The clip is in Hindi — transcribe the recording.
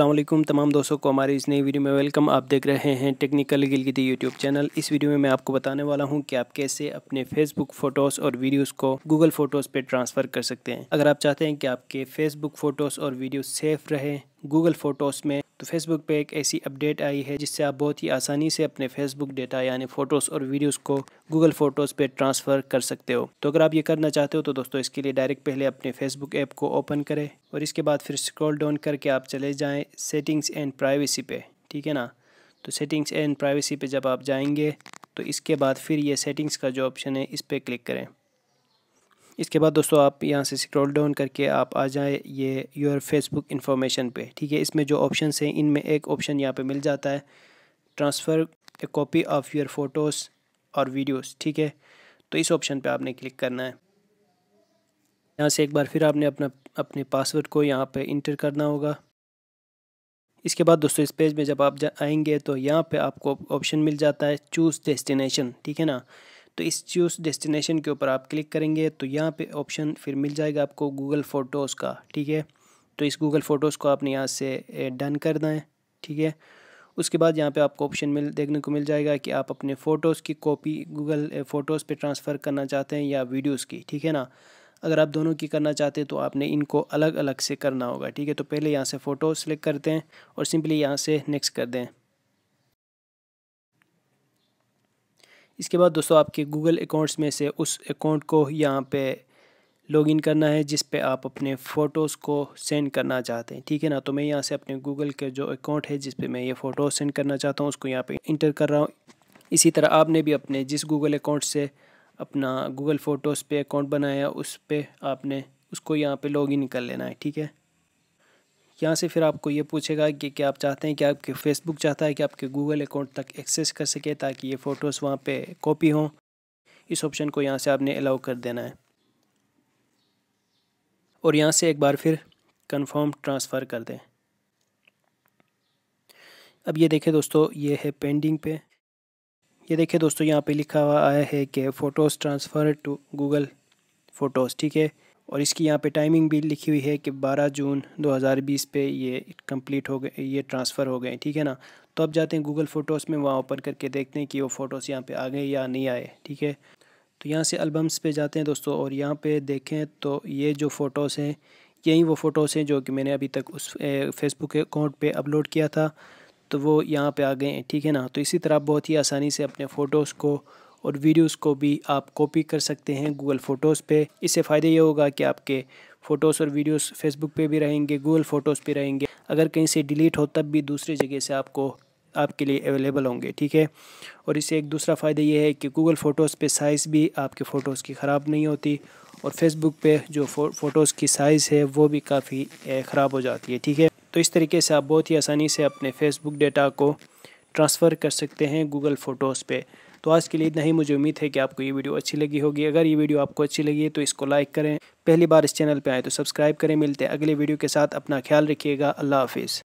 वालेकुम तमाम दोस्तों को हमारी इस नई वीडियो में वेलकम। आप देख रहे हैं टेक्निकल गिलगित यूट्यूब चैनल। इस वीडियो में मैं आपको बताने वाला हूँ कि आप कैसे अपने फेसबुक फ़ोटोज़ और वीडियोस को गूगल फ़ोटोज़ पे ट्रांसफ़र कर सकते हैं। अगर आप चाहते हैं कि आपके फेसबुक फ़ोटोज़ और वीडियो सेफ़ रहे गूगल फ़ोटोज़ में तो फेसबुक पे एक ऐसी अपडेट आई है, जिससे आप बहुत ही आसानी से अपने फेसबुक डेटा यानी फ़ोटोज़ और वीडियोस को गूगल फ़ोटोज़ पे ट्रांसफ़र कर सकते हो। तो अगर आप ये करना चाहते हो तो दोस्तों इसके लिए डायरेक्ट पहले अपने फेसबुक ऐप को ओपन करें और इसके बाद फिर स्क्रॉल डाउन करके आप चले जाएँ सेटिंग्स एंड प्राइवेसी पे, ठीक है ना? तो सेटिंग्स एंड प्राइवेसी पे जब आप जाएँगे तो इसके बाद फिर ये सेटिंग्स का जो ऑप्शन है, इस पर क्लिक करें। इसके बाद दोस्तों आप यहाँ से स्क्रॉल डाउन करके आप आ जाए ये योर फेसबुक इन्फॉर्मेशन पे, ठीक है? इसमें जो ऑप्शन हैं, इनमें एक ऑप्शन यहाँ पे मिल जाता है transfer a copy of your photos और वीडियोस ठीक है? तो इस ऑप्शन पे आपने क्लिक करना है। यहाँ से एक बार फिर आपने अपना, अपने पासवर्ड को यहाँ पे इंटर करना होगा। इसके बाद दोस्तों इस पेज में जब आप आएँगे तो यहाँ पे आपको ऑप्शन मिल जाता है चूज़ डेस्टिनेशन ठीक है ना? तो इस चूज़ डेस्टिनेशन के ऊपर आप क्लिक करेंगे तो यहाँ पे ऑप्शन फिर मिल जाएगा आपको गूगल फ़ोटोज़ का, ठीक है? तो इस गूगल फ़ोटोज़ को आपने यहाँ से डन करना है ठीक है? उसके बाद यहाँ पे आपको ऑप्शन मिल, देखने को मिल जाएगा कि आप अपने फ़ोटोज़ की कॉपी गूगल फ़ोटोज़ पे ट्रांसफ़र करना चाहते हैं या वीडियोज़ की, ठीक है ना? अगर आप दोनों की करना चाहते हैं तो आपने इनको अलग अलग से करना होगा, ठीक है? तो पहले यहाँ से फ़ोटो सेलेक्ट करते हैं और सिंपली यहाँ से नेक्स्ट कर दें। इसके बाद दोस्तों आपके गूगल अकाउंट्स में से उस अकाउंट को यहाँ पे लॉगिन करना है, जिस पे आप अपने फ़ोटोज़ को सेंड करना चाहते हैं। ठीक है ना? तो मैं यहाँ से अपने गूगल के जो अकाउंट है, जिस पे मैं ये फ़ोटो सेंड करना चाहता हूँ, उसको यहाँ पे इंटर कर रहा हूँ। इसी तरह आपने भी अपने जिस गूगल अकाउंट से अपना गूगल फ़ोटोज़ पे अकाउंट बनाया, उस पर आपने उसको यहाँ पर लॉग कर लेना है। ठीक है? यहाँ से फिर आपको ये पूछेगा कि क्या आप चाहते हैं कि आपके फेसबुक चाहता है कि आपके गूगल अकाउंट तक एक्सेस कर सके ताकि ये फ़ोटोज़ वहाँ पे कॉपी हों। इस ऑप्शन को यहाँ से आपने अलाउ कर देना है। और यहाँ से एक बार फिर कंफर्म ट्रांसफ़र कर दें। अब ये देखें दोस्तों, ये है पेंडिंग पे। ये देखें दोस्तों, यहाँ पे लिखा हुआ आया है कि photos transfer to Google photos ठीक है? और इसकी यहाँ पे टाइमिंग भी लिखी हुई है कि 12 जून 2020 पे ये कंप्लीट हो गए, ये ट्रांसफ़र हो गए, ठीक है ना? तो अब जाते हैं गूगल फ़ोटोज़ में, वहाँ ओपन करके देखते हैं कि वो फ़ोटोज़ यहाँ पे आ गए या नहीं आए, ठीक है? तो यहाँ से एल्बम्स पे जाते हैं दोस्तों और यहाँ पे देखें तो ये जो फ़ोटोज़ हैं, यही वो फ़ोटोज़ हैं जो कि मैंने अभी तक उस फेसबुक अकाउंट पर अपलोड किया था तो वो यहाँ पर आ गए हैं, ठीक है ना? तो इसी तरह बहुत ही आसानी से अपने फ़ोटोज़ को और वीडियोस को भी आप कॉपी कर सकते हैं गूगल फ़ोटोज़ पे। इससे फ़ायदा ये होगा कि आपके फ़ोटोज़ और वीडियोस फेसबुक पे भी रहेंगे, गूगल फ़ोटोज़ पे रहेंगे। अगर कहीं से डिलीट हो तब भी दूसरी जगह से आपको, आपके लिए अवेलेबल होंगे, ठीक है? और इससे एक दूसरा फ़ायदा ये है कि गूगल फ़ोटोज़ पे साइज़ भी आपके फ़ोटोज़ की ख़राब नहीं होती और फेसबुक पे जो फ़ोटोज़ की साइज़ है वो भी काफ़ी ख़राब हो जाती है, ठीक है? तो इस तरीके से आप बहुत ही आसानी से अपने फेसबुक डेटा को ट्रांसफ़र कर सकते हैं गूगल फ़ोटोज़ पे। तो आज के लिए इतना ही। मुझे उम्मीद है कि आपको ये वीडियो अच्छी लगी होगी। अगर ये वीडियो आपको अच्छी लगी है तो इसको लाइक करें। पहली बार इस चैनल पर आए तो सब्सक्राइब करें। मिलते हैं अगले वीडियो के साथ। अपना ख्याल रखिएगा। अल्लाह हाफिज़।